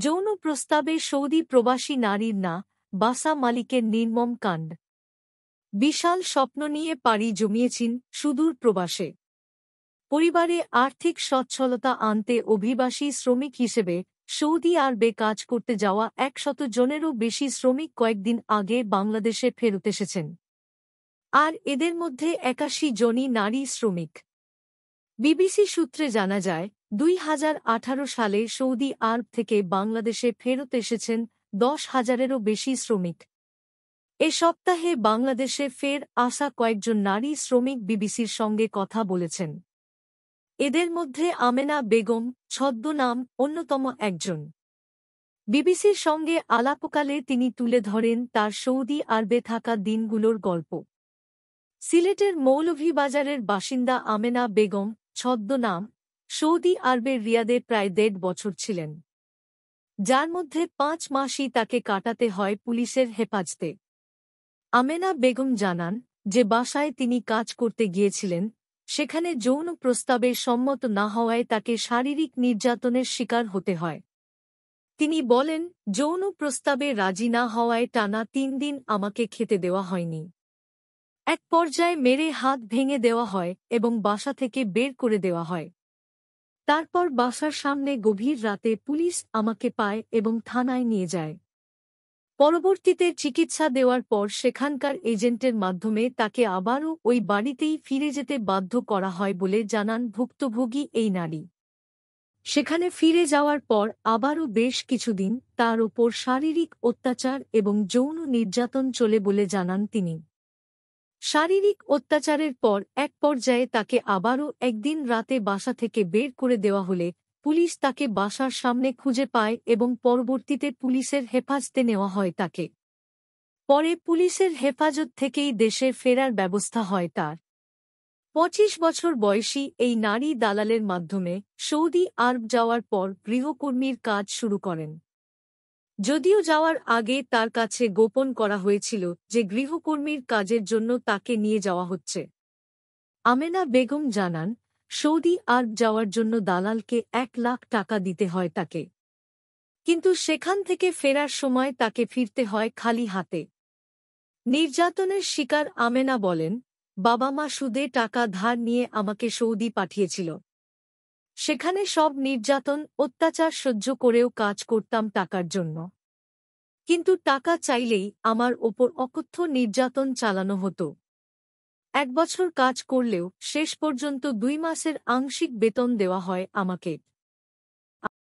যৌন প্রস্তাবে সৌদি প্রবাসী নারীর না, বাসা মালিকের নির্মম কাণ্ড। বিশাল স্বপ্ন নিয়ে পাড়ি জমিয়েছেন সুদূর প্রবাসে। পরিবারে আর্থিক সচ্ছলতা আনতে অভিবাসী শ্রমিক হিসেবে সৌদি আরবে কাজ করতে যাওয়া একশত জনেরও বেশি শ্রমিক কয়েকদিন আগে বাংলাদেশে ফেরত এসেছেন। আর এদের মধ্যে একাশি জনই নারী শ্রমিক। বিবিসি সূত্রে জানা যায় দুই হাজার আঠারো সালে সৌদি আরব থেকে বাংলাদেশে ফেরত এসেছেন দশ হাজারেরও বেশি শ্রমিক। এ সপ্তাহে বাংলাদেশে ফের আসা কয়েকজন নারী শ্রমিক বিবিসির সঙ্গে কথা বলেছেন। এদের মধ্যে আমেনা বেগম, ছদ্মনাম, অন্যতম একজন। বিবিসির সঙ্গে আলাপকালে তিনি তুলে ধরেন তার সৌদি আরবে থাকা দিনগুলোর গল্প। সিলেটের মৌলভীবাজারের বাসিন্দা আমেনা বেগম, ছদ্মনাম সৌদি আরবের রিয়াদে প্রায় দেড় বছর ছিলেন। যার মধ্যে পাঁচ মাসই তাকে কাটাতে হয় পুলিশের হেফাজতে। আমেনা বেগম জানান যে বাসায় তিনি কাজ করতে গিয়েছিলেন, সেখানে যৌন প্রস্তাবে সম্মত না হওয়ায় তাকে শারীরিক নির্যাতনের শিকার হতে হয়। তিনি বলেন, যৌন প্রস্তাবে রাজি না হওয়ায় টানা তিন দিন আমাকে খেতে দেওয়া হয়নি। এক পর্যায়ে মেরে হাত ভেঙে দেওয়া হয় এবং বাসা থেকে বের করে দেওয়া হয়। তারপর বাসার সামনে গভীর রাতে পুলিশ আমাকে পায় এবং থানায় নিয়ে যায়। পরবর্তীতে চিকিৎসা দেওয়ার পর সেখানকার এজেন্টের মাধ্যমে তাকে আবারও ওই বাড়িতেই ফিরে যেতে বাধ্য করা হয় বলে জানান ভুক্তভোগী এই নারী। সেখানে ফিরে যাওয়ার পর আবারও বেশ কিছুদিন তার ওপর শারীরিক অত্যাচার এবং যৌন নির্যাতন চলে বলে জানান তিনি। শারীরিক অত্যাচারের পর এক পর্যায়ে তাকে আবারও একদিন রাতে বাসা থেকে বের করে দেওয়া হলে পুলিশ তাকে বাসার সামনে খুঁজে পায় এবং পরবর্তীতে পুলিশের হেফাজতে নেওয়া হয় তাকে। পরে পুলিশের হেফাজত থেকেই দেশে ফেরার ব্যবস্থা হয় তার। পঁচিশ বছর বয়সী এই নারী দালালের মাধ্যমে সৌদি আরব যাওয়ার পর গৃহকর্মীর কাজ শুরু করেন। যদিও যাওয়ার আগে তার কাছে গোপন করা হয়েছিল যে গৃহকর্মীর কাজের জন্য তাকে নিয়ে যাওয়া হচ্ছে। আমেনা বেগম জানান, সৌদি আরব যাওয়ার জন্য দালালকে এক লাখ টাকা দিতে হয় তাকে। কিন্তু সেখান থেকে ফেরার সময় তাকে ফিরতে হয় খালি হাতে। নির্যাতনের শিকার আমেনা বলেন বাবা মা সুদে টাকা ধার নিয়ে আমাকে সৌদি পাঠিয়েছিল। সেখানে সব নির্যাতন, অত্যাচার সহ্য করেও কাজ করতাম টাকার জন্য। কিন্তু টাকা চাইলেই আমার ওপর অকথ্য নির্যাতন চালানো হতো। এক বছর কাজ করলেও শেষ পর্যন্ত দুই মাসের আংশিক বেতন দেওয়া হয় আমাকে।